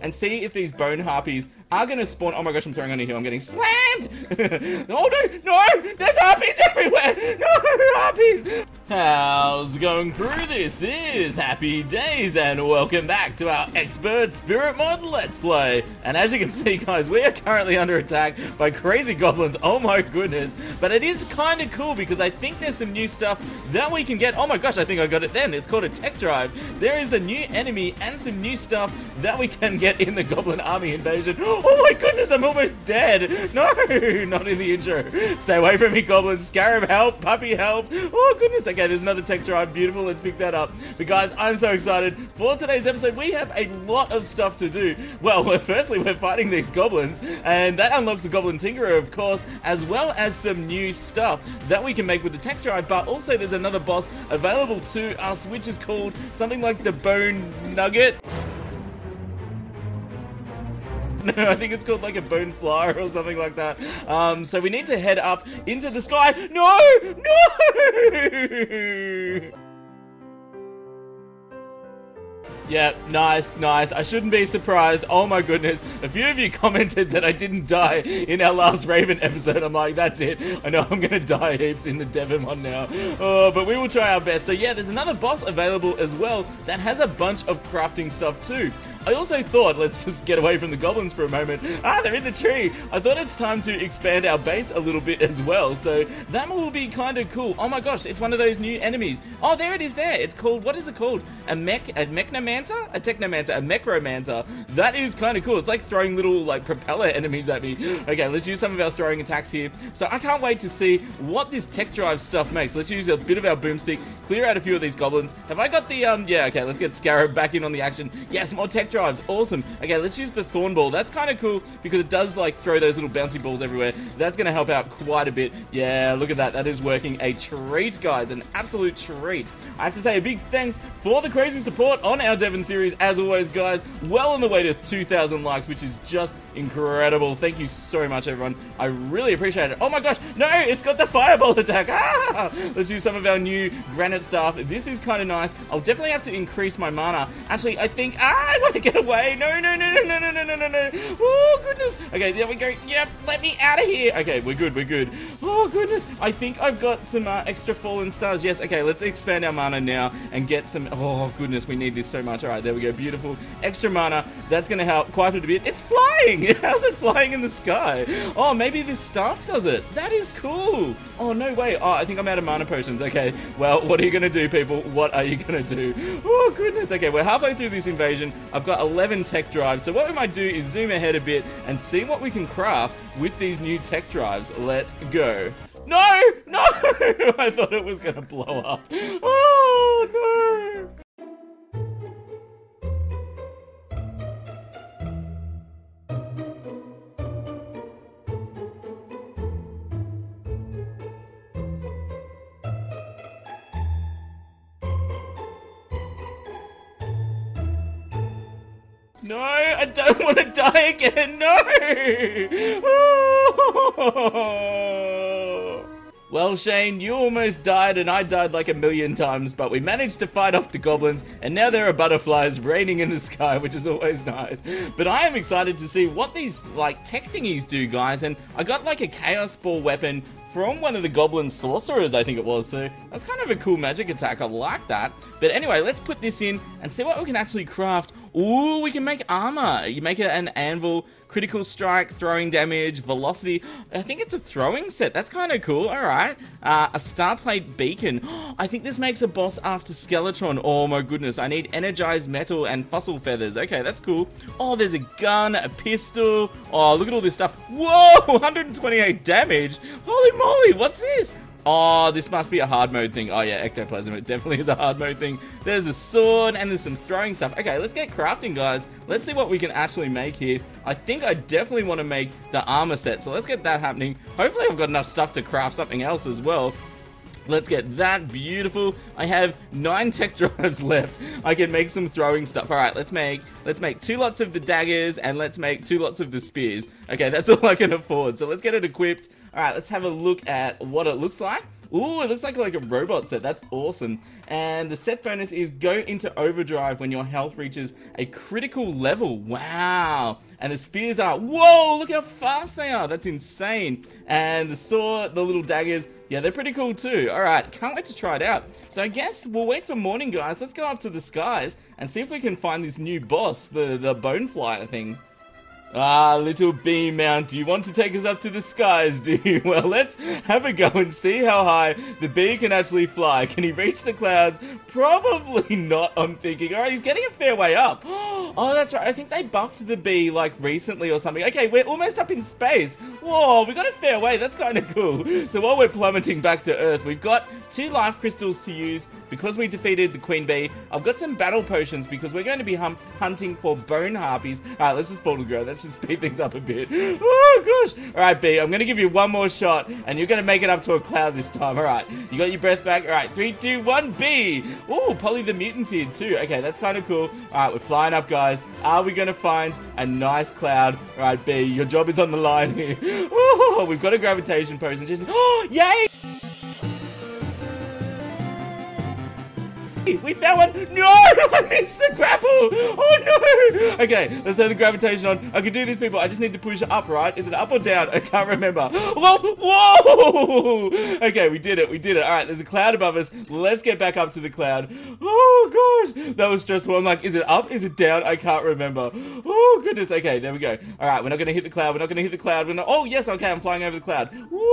and see if these bone harpies are going to spawn. Oh my gosh, I'm throwing on a hill. I'm getting slammed. oh no, no, there's harpies everywhere. No, harpies. How's it going crew? This is Happy Days and welcome back to our Expert Spirit Mod Let's Play. And as you can see guys, we are currently under attack by crazy goblins. Oh my goodness. But it is kind of cool because I think there's some new stuff that we can get. Oh my gosh, I think I got it then. It's called a tech drive. There is a new enemy and some new stuff that we can get in the goblin army invasion. Oh my goodness, I'm almost dead. No, not in the intro. Stay away from me, goblins. Scarab, help. Puppy, help. Oh goodness. Okay, there's another tech drive. Beautiful. Let's pick that up. But guys, I'm so excited for today's episode. We have a lot of stuff to do. Well, firstly, we're fighting these goblins, and that unlocks the Goblin Tinkerer, of course, as well as some new stuff that we can make with the tech drive. But also, there's another boss available to us, which is called something like the Bone Nugget. No, I think it's called like a bone flyer or something like that. Um, so we need to head up into the sky. No! No! Yeah, nice, nice. I shouldn't be surprised. Oh my goodness. A few of you commented that I didn't die in our last Raven episode. I'm like, that's it. I know I'm gonna die heaps in the Devimon now. Oh, but we will try our best. So yeah, there's another boss available as well that has a bunch of crafting stuff too. I also thought, let's just get away from the goblins for a moment. Ah, they're in the tree. I thought it's time to expand our base a little bit as well. So that will be kind of cool. Oh my gosh, it's one of those new enemies. Oh, there it is there. It's called, what is it called? A mech, a mechnomancer? A technomancer, a mechromancer. That is kind of cool. It's like throwing little like propeller enemies at me. Okay, let's use some of our throwing attacks here. So I can't wait to see what this tech drive stuff makes. Let's use a bit of our boomstick, clear out a few of these goblins. Have I got the, um, yeah, okay, let's get Scarab back in on the action. Yes, more tech drives. Awesome. Okay, let's use the thorn ball. That's kind of cool because it does like throw those little bouncy balls everywhere. That's going to help out quite a bit. Yeah, look at that. That is working a treat, guys. An absolute treat. I have to say a big thanks for the crazy support on our Devon series. As always, guys, well on the way to 2,000 likes, which is just incredible. Thank you so much, everyone. I really appreciate it. Oh my gosh, no, it's got the fireball attack. Ah! Let's use some of our new granite stuff. This is kind of nice. I'll definitely have to increase my mana. Actually, I think, ah, I want to get away. No, no, no, no, no, no, no, no, no, no. Oh, goodness. Okay, there we go. Yep, let me out of here. Okay, we're good, we're good. Oh, goodness. I think I've got some uh, extra fallen stars. Yes, okay, let's expand our mana now and get some, oh, goodness, we need this so much. All right, there we go. Beautiful. Extra mana. That's going to help quite a bit. It's flying. How's it flying in the sky? Oh, maybe this staff does it. That is cool. Oh, no way. Oh, I think I'm out of mana potions. Okay, well, what are you going to do, people? What are you going to do? Oh, goodness. Okay, we're halfway through this invasion. I've got 11 tech drives. So what we might do is zoom ahead a bit and see what we can craft with these new tech drives. Let's go. No! No! I thought it was going to blow up. Oh, No, I don't want to die again. No. Well, Shane, you almost died and I died like a million times, but we managed to fight off the goblins, and now there are butterflies raining in the sky, which is always nice. But I am excited to see what these, like, tech thingies do, guys, and I got, like, a Chaos Ball weapon from one of the Goblin Sorcerers, I think it was, so that's kind of a cool magic attack, I like that. But anyway, let's put this in and see what we can actually craft. Ooh, we can make armor. You make it an anvil, critical strike, throwing damage, velocity. I think it's a throwing set. That's kind of cool. All right. Uh, a starplate beacon. I think this makes a boss after Skeletron. Oh my goodness. I need energized metal and fossil feathers. Okay, that's cool. Oh, there's a gun, a pistol. Oh, look at all this stuff. Whoa, 128 damage. Holy moly, what's this? Oh, this must be a hard mode thing. Oh yeah, ectoplasm. It definitely is a hard mode thing. There's a sword and there's some throwing stuff. Okay, let's get crafting, guys. Let's see what we can actually make here. I think I definitely want to make the armor set, so let's get that happening. Hopefully I've got enough stuff to craft something else as well. Let's get that beautiful. I have nine tech drives left. I can make some throwing stuff. All right, let's make let's make two lots of the daggers and let's make two lots of the spears. Okay, that's all I can afford. So let's get it equipped. All right, let's have a look at what it looks like. Ooh, it looks like like a robot set. That's awesome. And the set bonus is go into overdrive when your health reaches a critical level. Wow. And the spears are, whoa, look how fast they are. That's insane. And the sword, the little daggers, yeah, they're pretty cool too. All right, can't wait to try it out. So I guess we'll wait for morning, guys. Let's go up to the skies and see if we can find this new boss, the, the bone flyer thing. Ah, little bee mount, do you want to take us up to the skies, do you? Well, let's have a go and see how high the bee can actually fly. Can he reach the clouds? Probably not, I'm thinking. Alright, he's getting a fair way up. Oh, that's right. I think they buffed the bee, like, recently or something. Okay, we're almost up in space. Whoa, we got a fair way. That's kind of cool. So while we're plummeting back to Earth, we've got two life crystals to use because we defeated the queen bee. I've got some battle potions because we're going to be hum hunting for bone harpies. Alright, let's just fall to. Let's just speed things up a bit. Oh, gosh. Alright, bee, I'm going to give you one more shot and you're going to make it up to a cloud this time. Alright, you got your breath back. Alright, three, two, one, bee. Oh, Polly the Mutant's here too. Okay, that's kind of cool. Alright, we're flying up, guys. Are we going to find a nice cloud? Alright, bee, your job is on the line here. Oh, we've got a gravitation potion. Just, oh, yay! We found one! No! I missed the grapple! Oh no! Okay, let's turn the gravitation on. I can do this, people. I just need to push it up, right? Is it up or down? I can't remember. Whoa! Whoa! Okay, we did it. We did it. Alright, there's a cloud above us. Let's get back up to the cloud. Oh gosh! That was stressful. I'm like, is it up? Is it down? I can't remember. Oh goodness. Okay, there we go. Alright, we're not gonna hit the cloud. We're not gonna hit the cloud. We're not... Oh, yes, okay, I'm flying over the cloud. Woo!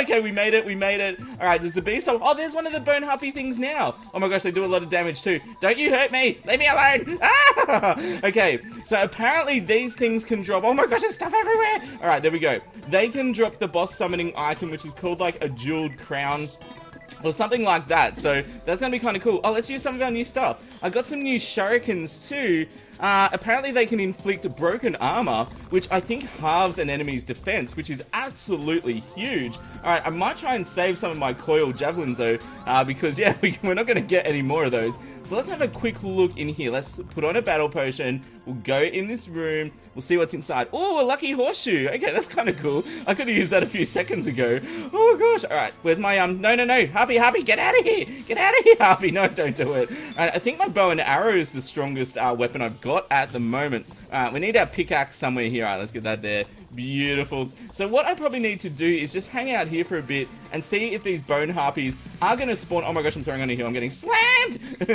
Okay, we made it. We made it. Alright, does the beast? Oh, there's one of the bone harpy things now. Oh my gosh, they do a lot of damage too. Don't you hurt me! Leave me alone! Ah! Okay, so apparently these things can drop. Oh my gosh, there's stuff everywhere! Alright, there we go. They can drop the boss summoning item, which is called like a jeweled crown or something like that. So that's going to be kind of cool. Oh, let's use some of our new stuff. I got some new shurikens too. Uh, apparently they can inflict broken armor, which I think halves an enemy's defense, which is absolutely huge. Alright, I might try and save some of my coil javelins though, uh, because yeah, we, we're not going to get any more of those. So let's have a quick look in here. Let's put on a battle potion. We'll go in this room. We'll see what's inside. Oh, a lucky horseshoe. Okay, that's kind of cool. I could have used that a few seconds ago. Oh gosh. All right, where's my um? No, no, no. Happy, happy, get out of here. Get out of here, happy. No, don't do it. I think my bow and arrow is the strongest uh, weapon I've got at the moment. All right, we need our pickaxe somewhere here. All right, let's get that there. Beautiful. So what I probably need to do is just hang out here for a bit and see if these bone harpies are going to spawn. Oh my gosh, I'm throwing on a hill. I'm getting slammed.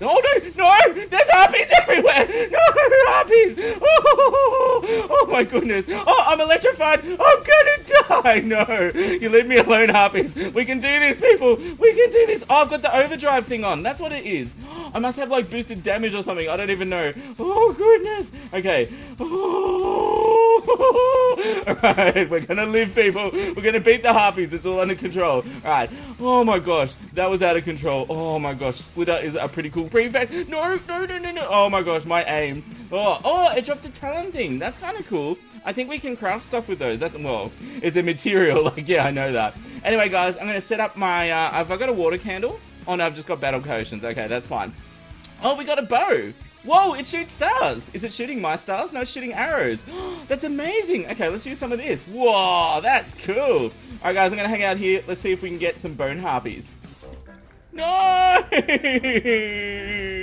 oh no, no, there's harpies everywhere. No, harpies. Oh, oh my goodness. Oh, I'm electrified. I'm going to die. No, you leave me alone, harpies. We can do this, people. We can do this. Oh, I've got the overdrive thing on. That's what it is. I must have like boosted damage or something. I don't even know. Oh goodness. Okay. Alright, we're gonna live, people. We're gonna beat the harpies. It's all under control. Alright. Oh my gosh. That was out of control. Oh my gosh. Splitter is a pretty cool prefix. No, no, no, no, no. Oh my gosh, my aim. Oh, oh, it dropped a talon thing. That's kind of cool. I think we can craft stuff with those. That's, well, it's a material. Like, yeah, I know that. Anyway, guys, I'm gonna set up my, uh, have I got a water candle? Oh no, I've just got battle potions. Okay, that's fine. Oh, we got a bow. Whoa, it shoots stars. Is it shooting my stars? No, it's shooting arrows. that's amazing. Okay, let's use some of this. Whoa, that's cool. All right, guys, I'm to hang out here. Let's see if we can get some bone harpies. No!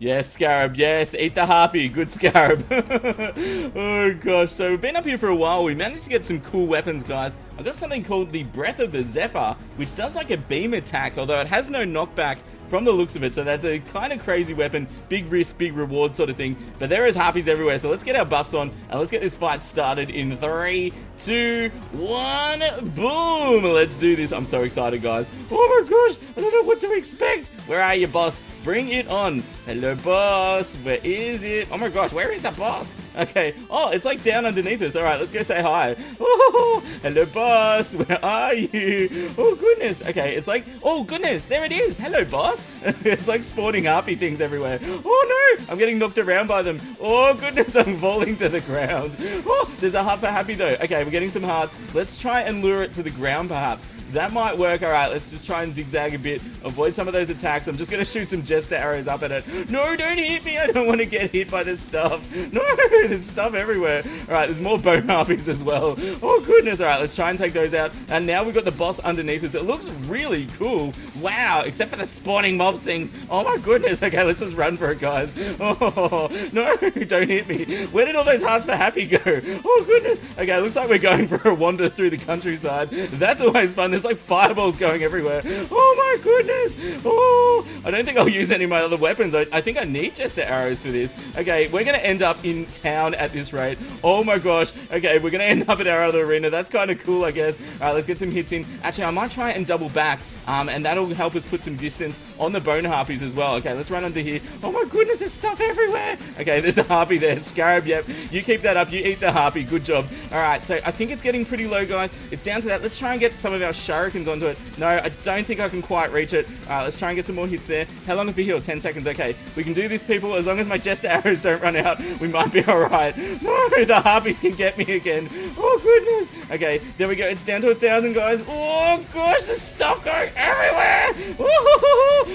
Yes, Scarab, yes, eat the harpy, good Scarab. oh gosh, so we've been up here for a while, we managed to get some cool weapons, guys. I got something called the Breath of the Zephyr, which does like a beam attack, although it has no knockback from the looks of it, so that's a kind of crazy weapon, big risk, big reward sort of thing, but there is harpies everywhere, so let's get our buffs on, and let's get this fight started in three, two, one, boom! Let's do this, I'm so excited, guys. Oh my gosh, I don't know what to expect! Where are you, boss? Bring it on. Hello, boss. Where is it? Oh my gosh, where is the boss? Okay. Oh, it's like down underneath us. All right, let's go say hi. Oh, hello, boss. Where are you? Oh, goodness. Okay, it's like, oh, goodness. There it is. Hello, boss. it's like spawning harpy things everywhere. Oh, no. I'm getting knocked around by them. Oh, goodness. I'm falling to the ground. Oh, there's a heart for happy, though. Okay, we're getting some hearts. Let's try and lure it to the ground, perhaps. That might work. All right, let's just try and zigzag a bit. Avoid some of those attacks. I'm just going to shoot some Jester arrows up at it. No, don't hit me. I don't want to get hit by this stuff. No, there's stuff everywhere. All right, there's more bone harpies as well. Oh, goodness. All right, let's try and take those out. And now we've got the boss underneath us. It looks really cool. Wow, except for the spawning mobs things. Oh, my goodness. Okay, let's just run for it, guys. Oh, no, don't hit me. Where did all those hearts for happy go? Oh, goodness. Okay, looks like we're going for a wander through the countryside. That's always fun. There's like fireballs going everywhere. Oh my goodness. Oh, I don't think I'll use any of my other weapons. I, I think I need just the arrows for this. Okay, we're going to end up in town at this rate. Oh my gosh. Okay, we're going to end up at our other arena. That's kind of cool, I guess. All right, let's get some hits in. Actually, I might try and double back, um, and that'll help us put some distance on the bone harpies as well. Okay, let's run under here. Oh my goodness, there's stuff everywhere. Okay, there's a harpy there. Scarab, yep. You keep that up. You eat the harpy. Good job. All right, so I think it's getting pretty low, guys. It's down to that. Let's try and get some of our shurikens onto it. No, I don't think I can quite reach it. Alright, let's try and get some more hits there. How long have we healed? 10 seconds. Okay, we can do this, people. As long as my Jester arrows don't run out, we might be alright. No, the Harpies can get me again. Oh, goodness. Okay, there we go. It's down to a thousand, guys. Oh, gosh, there's stuff going everywhere.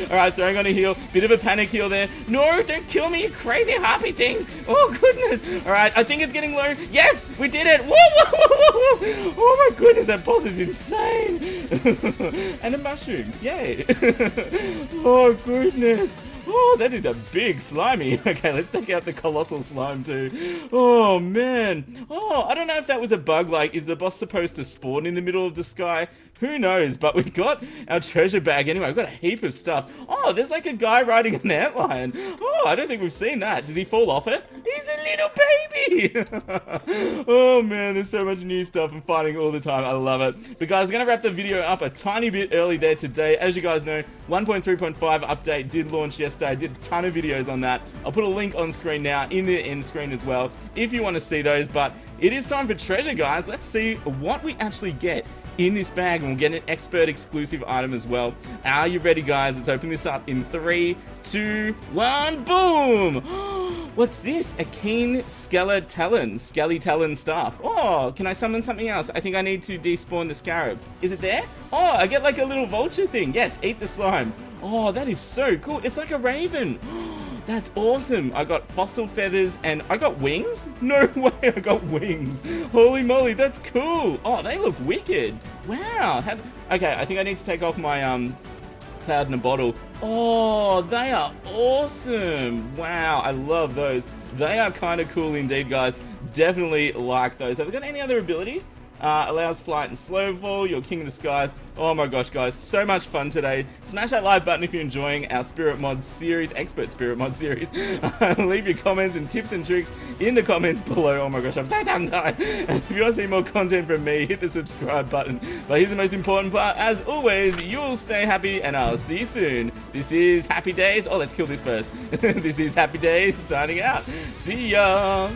Alright, throwing on a heal. Bit of a panic heal there. No, don't kill me, you crazy Harpy things. Oh, goodness. Alright, I think it's getting low. Yes, we did it. Whoa, whoa, whoa, whoa. Oh, my goodness, that boss is insane. and a mushroom. Yay. oh, goodness. Oh, that is a big slimy. Okay, let's take out the colossal slime too. Oh, man. Oh, I don't know if that was a bug. Like, is the boss supposed to spawn in the middle of the sky? Who knows? But we've got our treasure bag anyway. We've got a heap of stuff. Oh, there's like a guy riding an antlion. Oh, I don't think we've seen that. Does he fall off it? Little baby. oh, man, there's so much new stuff I'm finding all the time. I love it. But guys, going to wrap the video up a tiny bit early there today. As you guys know, 1.3.5 update did launch yesterday. I did a ton of videos on that. I'll put a link on screen now in the end screen as well if you want to see those. But it is time for treasure, guys. Let's see what we actually get in this bag and we'll get an expert exclusive item as well. Are you ready, guys? Let's open this up in three, two, one, boom! What's this? A keen Skeller Talon. Skelly Talon staff. Oh, can I summon something else? I think I need to despawn the Scarab. Is it there? Oh, I get like a little vulture thing. Yes, eat the slime. Oh, that is so cool. It's like a raven. That's awesome. I got fossil feathers and I got wings? No way I got wings. Holy moly, that's cool. Oh, they look wicked. Wow. Okay, I think I need to take off my um cloud in a bottle. Oh, they are awesome. Wow, I love those. They are kind of cool indeed, guys. Definitely like those. Have we got any other abilities? Uh, allows flight and slow fall. You're king of the skies. Oh my gosh, guys, so much fun today. Smash that like button if you're enjoying our Spirit Mod series, Expert Spirit Mod series. Leave your comments and tips and tricks in the comments below. Oh my gosh, I'm so tongue-tied. And if you want to see more content from me, hit the subscribe button. But here's the most important part. As always, you'll stay happy and I'll see you soon. This is Happy Days. Oh, let's kill this first. this is Happy Days signing out. See ya.